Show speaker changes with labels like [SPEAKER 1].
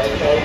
[SPEAKER 1] Okay.